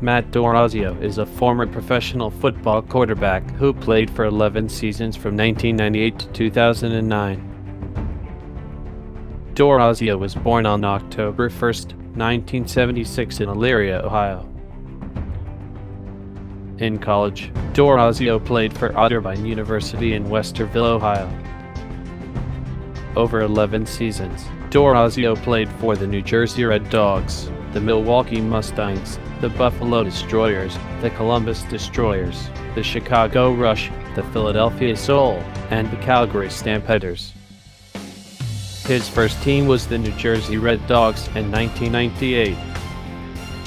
Matt D'Orazio is a former professional football quarterback who played for 11 seasons from 1998 to 2009. D'Orazio was born on October 1, 1976 in Elyria, Ohio. In college, D'Orazio played for Otterbein University in Westerville, Ohio. Over 11 seasons, D'Orazio played for the New Jersey Red Dogs, the Milwaukee Mustangs, the Buffalo Destroyers, the Columbus Destroyers, the Chicago Rush, the Philadelphia Soul, and the Calgary Stampeders. His first team was the New Jersey Red Dogs in 1998.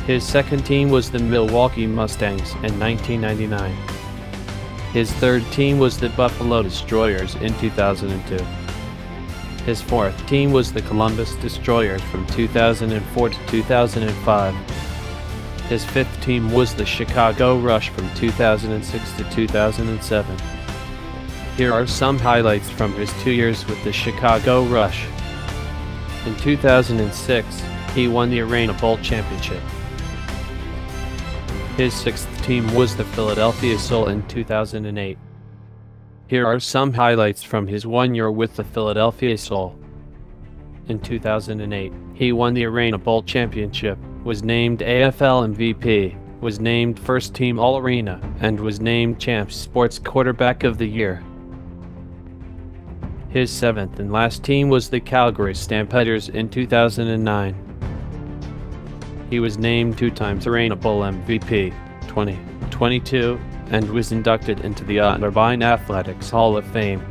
His second team was the Milwaukee Mustangs in 1999. His third team was the Buffalo Destroyers in 2002. His fourth team was the Columbus Destroyers from 2004 to 2005. His fifth team was the Chicago Rush from 2006 to 2007. Here are some highlights from his two years with the Chicago Rush. In 2006, he won the Arena Bowl championship. His sixth team was the Philadelphia Soul in 2008. Here are some highlights from his one year with the Philadelphia Soul. In 2008, he won the Arena Bowl championship, was named AFL MVP, was named First Team All Arena, and was named Champs Sports Quarterback of the Year. His seventh and last team was the Calgary Stampeders in 2009. He was named two times Arena Bowl MVP, 2022, and was inducted into the Otterbein Athletics Hall of Fame.